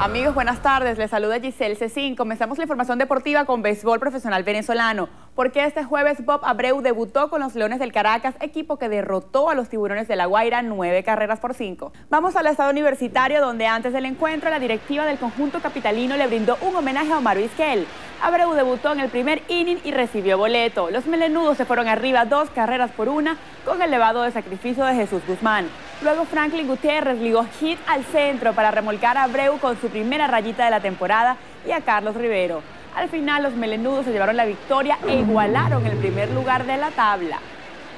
Amigos, buenas tardes. Les saluda Giselle Cecín. Comenzamos la información deportiva con béisbol profesional venezolano, porque este jueves Bob Abreu debutó con los Leones del Caracas, equipo que derrotó a los Tiburones de La Guaira nueve carreras por cinco. Vamos al estado universitario, donde antes del encuentro la directiva del conjunto capitalino le brindó un homenaje a Omar Vizquel. Abreu debutó en el primer inning y recibió boleto. Los melenudos se fueron arriba dos carreras por una con el elevado de sacrificio de Jesús Guzmán. Luego Franklin Gutiérrez ligó hit al centro para remolcar a Abreu con su primera rayita de la temporada y a Carlos Rivero. Al final los melenudos se llevaron la victoria e igualaron el primer lugar de la tabla.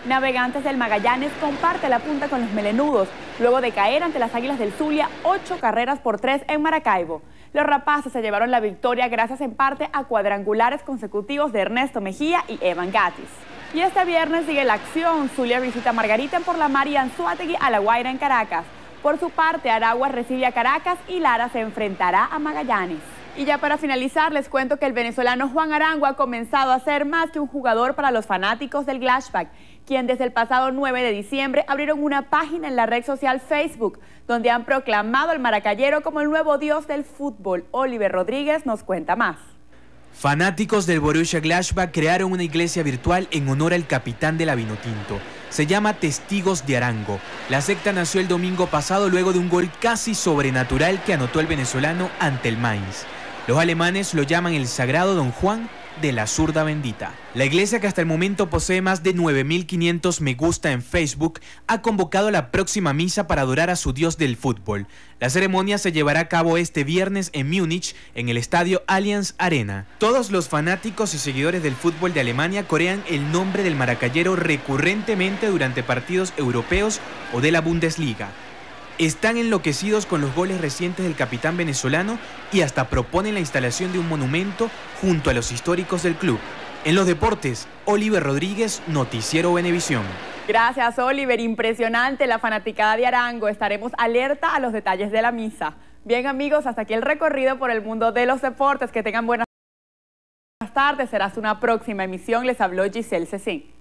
Navegantes del Magallanes comparte la punta con los melenudos, luego de caer ante las Águilas del Zulia ocho carreras por tres en Maracaibo. Los rapaces se llevaron la victoria gracias en parte a cuadrangulares consecutivos de Ernesto Mejía y Evan Gatis. Y este viernes sigue la acción. Zulia visita a Margarita en Por la Mar y Anzuategui a La Guaira en Caracas. Por su parte, Aragua recibe a Caracas y Lara se enfrentará a Magallanes. Y ya para finalizar, les cuento que el venezolano Juan Arango ha comenzado a ser más que un jugador para los fanáticos del Glashback, quien desde el pasado 9 de diciembre abrieron una página en la red social Facebook, donde han proclamado al maracayero como el nuevo dios del fútbol. Oliver Rodríguez nos cuenta más. Fanáticos del Borussia Gladbach crearon una iglesia virtual en honor al capitán de la Vinotinto. Se llama Testigos de Arango. La secta nació el domingo pasado luego de un gol casi sobrenatural que anotó el venezolano ante el Mainz. Los alemanes lo llaman el Sagrado Don Juan de la zurda bendita. La iglesia que hasta el momento posee más de 9.500 me gusta en Facebook ha convocado la próxima misa para adorar a su dios del fútbol. La ceremonia se llevará a cabo este viernes en Múnich, en el estadio Allianz Arena. Todos los fanáticos y seguidores del fútbol de Alemania corean el nombre del maracayero recurrentemente durante partidos europeos o de la Bundesliga están enloquecidos con los goles recientes del capitán venezolano y hasta proponen la instalación de un monumento junto a los históricos del club. En los deportes, Oliver Rodríguez, Noticiero Venevisión. Gracias, Oliver. Impresionante la fanaticada de Arango. Estaremos alerta a los detalles de la misa. Bien, amigos, hasta aquí el recorrido por el mundo de los deportes. Que tengan buenas tardes. Será una próxima emisión. Les habló Giselle Cecín.